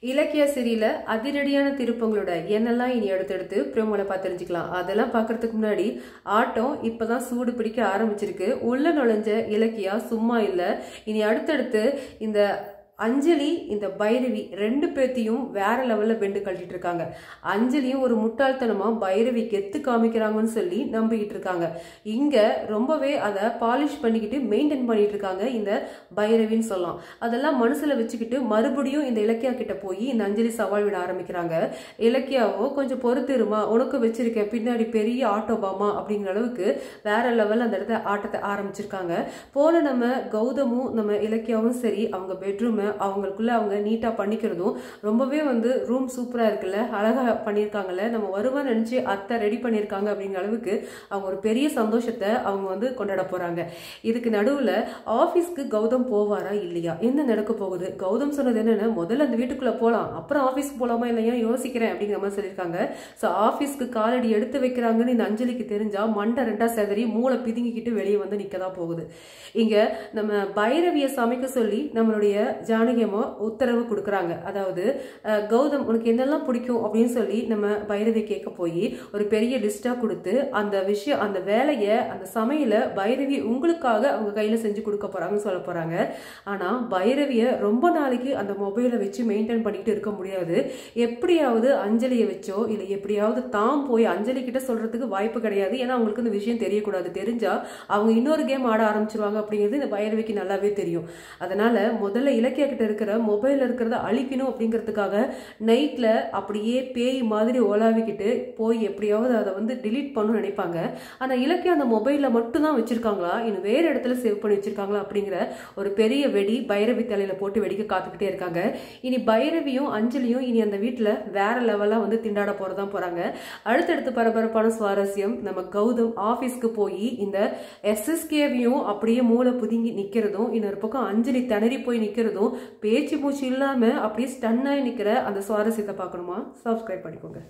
இலக்கிய சிறியில அதிரடியான திருப்பங்களோட என்னெல்லாம் இனி அடுத்தடுத்து ப்ரோமோல பார்த்து தெரிஞ்சுக்கலாம். அதெல்லாம் பார்க்கறதுக்கு முன்னாடி ஆட்டம் இப்பதான் சூடு பிடிக்க ஆரம்பிச்சிருக்கு. உள்ள நுழைஞ்ச இலக்கியா சும்மா இல்ல. இனி அடுத்தடுத்து இந்த அஞ்சலி இந்த பைரவி ரெண்டு பேர்த்தையும் வேற லெவல்ல பெண்டு கழட்டிட்டு இருக்காங்க. அஞ்சலியும் ஒரு முட்டாள்தனமா பைரவி கெத்து காமிக்கிறாங்கன்னு சொல்லி நம்பிக்கிட்டு இருக்காங்க. இங்க ரொம்பவே அதை பாலிஷ் பண்ணிக்கிட்டு மெயின்டைன் பண்ணிட்டு இருக்காங்க இந்த பைரவின்னு சொல்லலாம். அதெல்லாம் மனசுல வச்சுக்கிட்டு மறுபடியும் இந்த இலக்கியா கிட்ட போய் இந்த அஞ்சலி சவால் விட ஆரம்பிக்கிறாங்க. இலக்கியாவோ கொஞ்சம் பொறுத்துருமா உனக்கு வச்சிருக்கேன் பின்னாடி பெரிய ஆட்டோபாமா அப்படிங்கிற அளவுக்கு வேற லெவல் அந்த இடத்த ஆட்டத்தை ஆரம்பிச்சிருக்காங்க. போல நம்ம கௌதமும் நம்ம இலக்கியாவும் சரி அவங்க பெட்ரூமை அவங்களுக்குள்ள அவங்க நீட்டாக பண்ணிக்கிறதும் ரொம்பவே வந்து ரூம் சூப்பராக இருக்குல்ல? அழகாக பண்ணியிருக்காங்கல்ல? நம்ம வருவான்னு நினச்சி அத்தை ரெடி பண்ணியிருக்காங்க அப்படிங்கிற அளவுக்கு அவங்க ஒரு பெரிய சந்தோஷத்தை அவங்க வந்து கொண்டாட போகிறாங்க இதுக்கு நடுவில் ஆஃபீஸ்க்கு கௌதம் போவாரா இல்லையா? என்ன நடக்க போகுது? கௌதம் சொன்னது என்னென்னா முதல்ல அந்த வீட்டுக்குள்ளே போகலாம் அப்புறம் ஆஃபீஸ்க்கு போகலாமா இல்லையா? யோசிக்கிறேன் அப்படிங்கிற மாதிரி சொல்லியிருக்காங்க. ஸோ ஆஃபீஸ்க்கு காலடி எடுத்து வைக்கிறாங்கன்னு இந்த அஞ்சலிக்கு தெரிஞ்சால் மண்டை ரெண்டாக செதறி மூளை பிதுங்கிக்கிட்டு வெளியே வந்து நிற்க தான் போகுது. இங்கே நம்ம பைரவியை சமைக்க சொல்லி நம்மளுடைய ஜானகியமோ உத்தரவு கொடுக்குறாங்க. அதாவது கௌதம் உனக்கு என்னெல்லாம் பிடிக்கும் அப்படின்னு சொல்லி நம்ம பைரவி கேட்க போய் ஒரு பெரிய லிஸ்டா கொடுத்து அந்த விஷயம் அந்த வேலையை அந்த சமையல பைரவி உங்களுக்காக அவங்க கையில் செஞ்சு கொடுக்க போகிறாங்கன்னு சொல்ல போகிறாங்க ஆனால் பைரவியை ரொம்ப நாளைக்கு அந்த மொபைலை வச்சு மெயின்டைன் பண்ணிட்டு இருக்க முடியாது. எப்படியாவது அஞ்சலியை வச்சோ இல்லை எப்படியாவது தான் போய் அஞ்சலி கிட்ட சொல்றதுக்கு வாய்ப்பு கிடையாது. ஏன்னா அவங்களுக்கு இந்த விஷயம் தெரியக்கூடாது. தெரிஞ்சா அவங்க இன்னொரு கேம் ஆட ஆரம்பிச்சிருவாங்க அப்படிங்கிறது இந்த பைரவிக்கு நல்லாவே தெரியும். அதனால முதல்ல இலக்கிய கிட்ட இருக்கிற மொபைலில் இருக்கிறத அழிக்கணும் அப்படிங்கிறதுக்காக நைட்ல அப்படியே பேய் மாதிரி ஓலாவிக்கிட்டு போய் எப்படியாவது அதை வந்து டிலீட் பண்ணணும்னு நினைப்பாங்க. ஆனா இலக்கிய அந்த மொபைலில் மட்டும் தான் வச்சிருக்காங்களா? இன்னும் வேற இடத்துல சேவ் பண்ணி வச்சிருக்காங்களா? அப்படிங்கிற ஒரு பெரிய வெடி பைரவி தலையில போட்டு வெடிக்க காத்துக்கிட்டே இருக்காங்க. இனி பைரவியும் அஞ்சலியும் இனி அந்த வீட்டுல வேற லெவலா வந்து திண்டாட போகிறதான் போறாங்க. அடுத்தடுத்து பரபரப்பான சுவாரஸ்யம் நம்ம கௌதம் ஆபீஸ்க்கு போய் இந்த எஸ்எஸ்கேவையும் அப்படியே மூளை புதுங்கி நிக்கிறதும் இன்னொரு பக்கம் அஞ்சலி திணறி போய் நிக்கிறதும் பேச்சு மூச்சு இல்லாம அப்படியே ஸ்டன் நிற்கிற நிக்கிற அந்த சுவாரஸ்யத்தை பார்க்கணுமா? சப்ஸ்கிரைப் பண்ணிக்கோங்க.